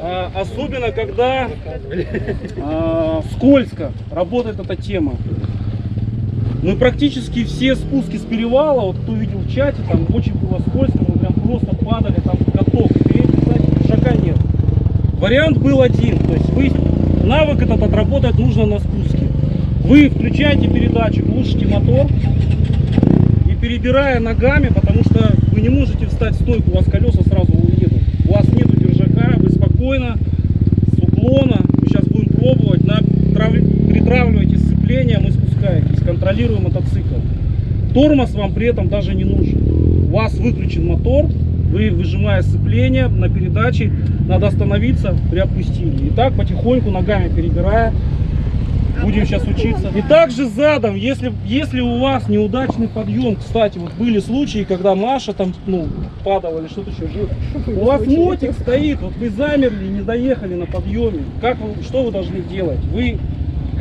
А, особенно когда а, скользко работает эта тема. Мы практически все спуски с перевала, вот кто видел в чате, там очень было скользко, мы прям просто падали, там каток, сзади, шага нет. Вариант был один, то есть вы навык этот отработать нужно на спуске. Вы включаете передачу, глушите мотор и перебирая ногами, потому что вы не можете встать в стойку, у вас колеса сразу уедут. У вас нету держака, вы спокойно, с уклона, мы сейчас будем пробовать, на, трав- притравливаете сцеплением и спускаетесь, контролируя мотоцикл. Тормоз вам при этом даже не нужен. У вас выключен мотор, вы выжимая сцепление на передаче, надо остановиться, приопустили. И так потихоньку ногами перебирая, будем сейчас учиться. И также задом, если, если у вас неудачный подъем, кстати, вот были случаи, когда Маша там, ну, падала или что-то еще было. У вас мотик стоит, вот вы замерли, не доехали на подъеме. Как вы, что вы должны делать? Вы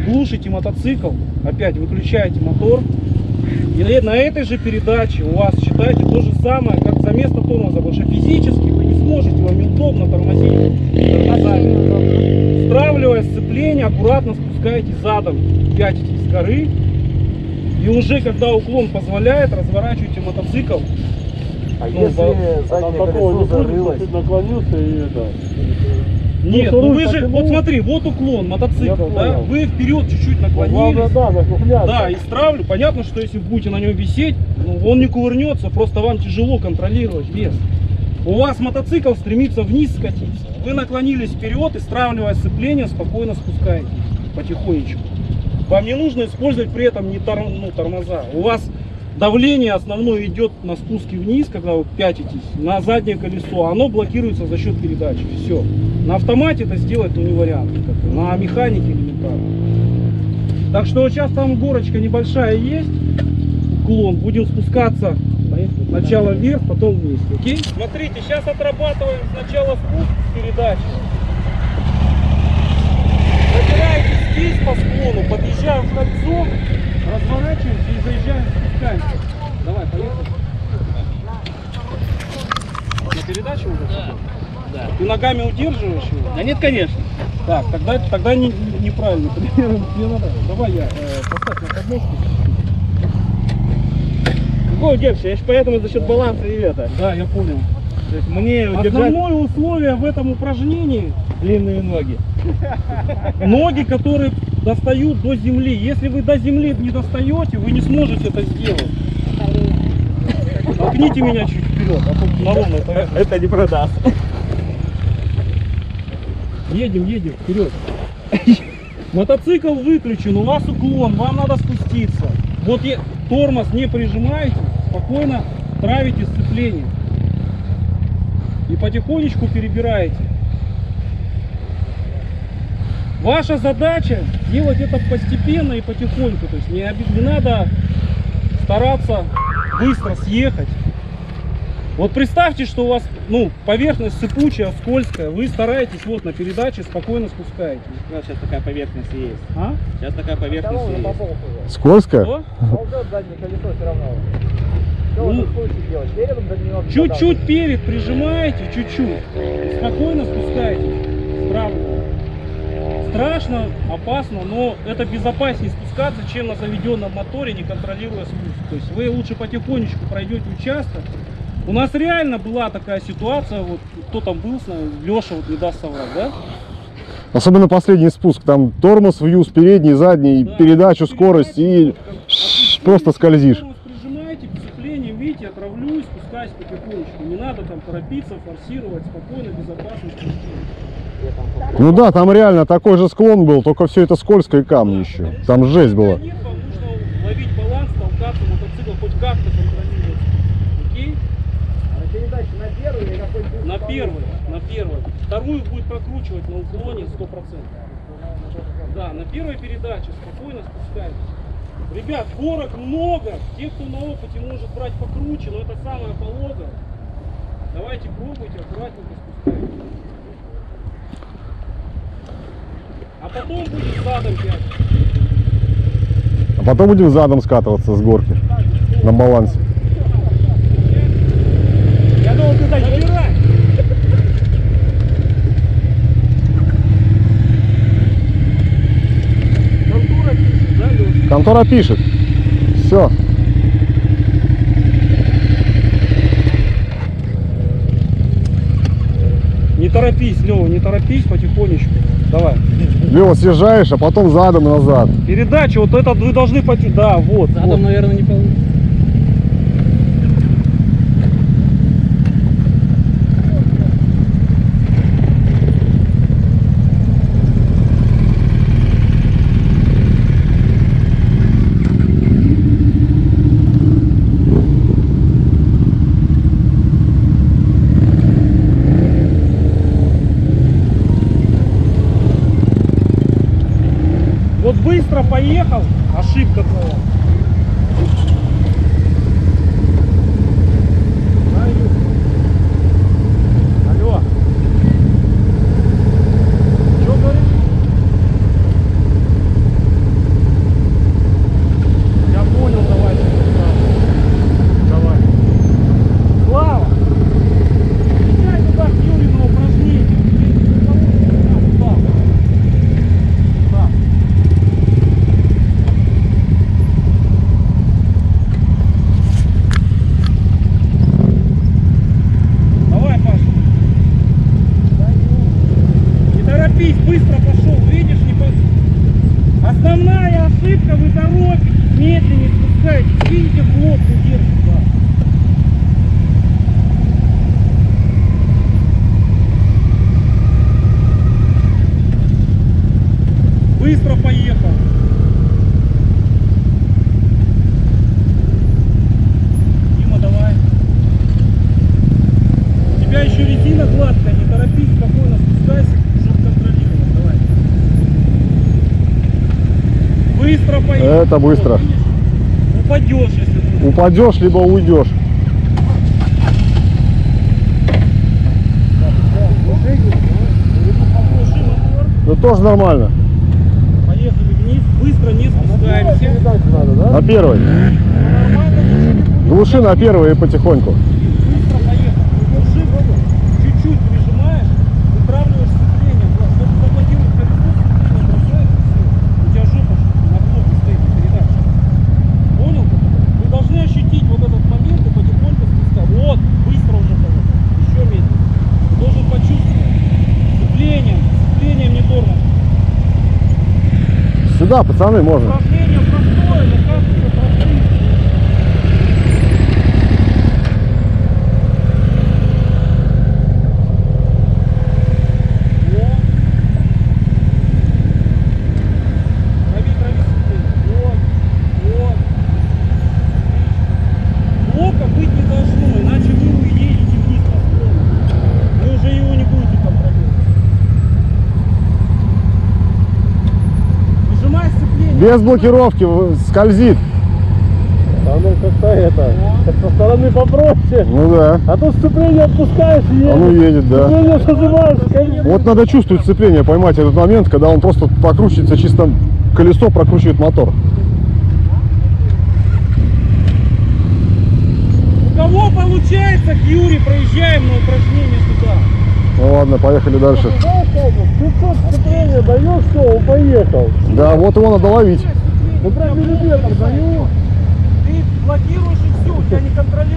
глушите мотоцикл, опять выключаете мотор, и на- этой же передаче у вас, считайте, то же самое, как за место тормоза, потому что физически вы не сможете, вам неудобно тормозить тормозами. Стравливая сцепление, аккуратно спускаетесь задом, пятитесь с горы, и уже когда уклон позволяет, разворачиваете мотоцикл. А Ну, если заднее такого колесо будет, зарылось? наклонился и это. Нет, Ну, ну вы же, вот смотри, вот уклон, мотоцикл, Я да, вы вперед чуть-чуть Ну, Главное, наклонились. да. Да, и стравлю. Понятно, что если будете на нем висеть, ну, он не кувырнется, просто вам тяжело контролировать вес. У вас мотоцикл стремится вниз скатиться. Вы наклонились вперед и стравливая сцепление, спокойно спускаетесь потихонечку. Вам не нужно использовать при этом не тор- ну, тормоза. У вас давление основное идет на спуске вниз, когда вы пятитесь, на заднее колесо. Оно блокируется за счет передачи. Все. На автомате это сделать ну, не вариант. На механике элементарно. Так что сейчас там горочка небольшая есть, уклон, будем спускаться сначала вверх, потом вниз, окей? Смотрите, сейчас отрабатываем сначала спуск с передачи. Забираетесь здесь по склону, подъезжаем в кольцо, разворачиваемся и заезжаем, спускаемся. Давай, поехали. На передачу уже? Да. да. Ты ногами удерживаешь его? Да нет, конечно. Так, тогда, тогда не, не- неправильно. Мне надо. Давай я э, поставь на подножку. Какой удержишь? Я же поэтому за счет баланса и это. Да, я понял. То есть мне Основное условие в этом упражнении длинные ноги. ноги, которые достают до земли. Если вы до земли не достаете, вы не сможете это сделать. Окните меня чуть вперед, а то на ровной поверхности. Это не продаст. Едем, едем, вперед. Мотоцикл выключен, у вас уклон, вам надо спуститься. Вот е- тормоз не прижимаете, спокойно травите сцепление. И потихонечку перебираете. Ваша задача делать это постепенно и потихоньку. То есть не, не надо стараться быстро съехать. Вот представьте, что у вас ну, поверхность сыпучая, скользкая, вы стараетесь вот на передаче спокойно спускаетесь. Сейчас такая поверхность есть. А? Сейчас такая поверхность есть. Скользко? Что? Ползет заднее колесо все равно. Что Ну, Чуть-чуть перед прижимаете, чуть-чуть. Спокойно спускаетесь. Справа. Страшно, опасно, но это безопаснее спускаться, чем на заведенном моторе, не контролируя спуск. То есть вы лучше потихонечку пройдете участок. У нас реально была такая ситуация, вот кто там был Леша вот не даст соврать, да? Особенно последний спуск. Там тормоз, вьюз, передний, задний, Да. передачу, скорость и Отпустили, просто скользишь. Прижимаете, сцеплением, видите, отравлюсь, спускаюсь потихонечку. Не надо там торопиться, форсировать, спокойно, безопасно. Ну да, там реально такой же склон был, только все это скользко и камни еще. Там жесть была. Нет, вам нужно ловить баланс, толкаться, мотоцикл хоть как-то контролировать. Окей? А на передаче на первый или какой-нибудь? На первый. Вторую будет прокручивать на уклоне 100%. Да, на первой передаче спокойно спускаемся. Ребят, горок много. Те, кто на опыте может брать покруче, но это самое пологое. Давайте пробуйте, аккуратненько спускайтесь. А потом будет задом пять. А потом будем задом скатываться с горки на балансе. Я думал, ты так Забирай. Контора пишет. Все. Не торопись, Лева, не торопись, потихонечку. Давай. Лева, съезжаешь, а потом задом и назад. Передача, вот это вы должны пойти. Да, вот. вот. Задом, наверное, не получится. Вот быстро поехал, ошибка твоя. Аю. Алло. Что говоришь? Я понял, давай. Давай. Слава! Езжай туда, к Юре, на упражнение. Туда. Туда. Давай, Паша. Не торопись, быстро пошел, видишь, не по... Основная ошибка, вы торопитесь, спускаетесь, видите, блок не держит вас. Быстро поехал. Дима, давай. У тебя еще резина гладкая, не торопись, спокойно спускайся, чтобы контролировать. Давай. Быстро поехал. Это быстро. Вот? Упадешь, если ты. Упадешь, либо уйдешь. Ну тоже нормально. Поехали вниз, быстро не спускаемся. Надо, да? На первой. Глуши на первой и потихоньку. Быстро поехал. Держи, чуть-чуть прижимаешь, вытравливаешь сцепление, чтобы заблокировать колесо, сцепление бросает, и все. У тебя жопа на блоке стоит на передаче. Понял? Вы должны ощутить вот этот момент и потихоньку спускать. Вот, быстро уже поехал. Еще медленнее. Ты должен почувствовать. Сцеплением, сцеплением не тормоз. Сюда, пацаны, можно. Упражнение простое, но кажется простым. Во. Трави, трави сцепление. Вот, вот. Отлично. Блока быть не должно, иначе вы уедете вниз по склону. Вы уже его не будете контролировать. Нажимай сцепление. Без блокировки скользит. А ну как-то это, как со стороны попроще. Ну да. А тут сцепление отпускаешь и едешь. Оно едет, да. Сцепление конечно. Вот надо чувствовать сцепление, поймать этот момент, когда он просто прокручивается чисто колесо, прокручивает мотор. У кого получается, к Юре проезжаем на упражнение туда. Ну ладно, поехали дальше. Знаешь, как вот, 500 сцепления даешь, все, он поехал. Да, вот его надо ловить. Ну прям миллиметр даю. Ты блокируешь и все, у тебя неконтролируемый спуск.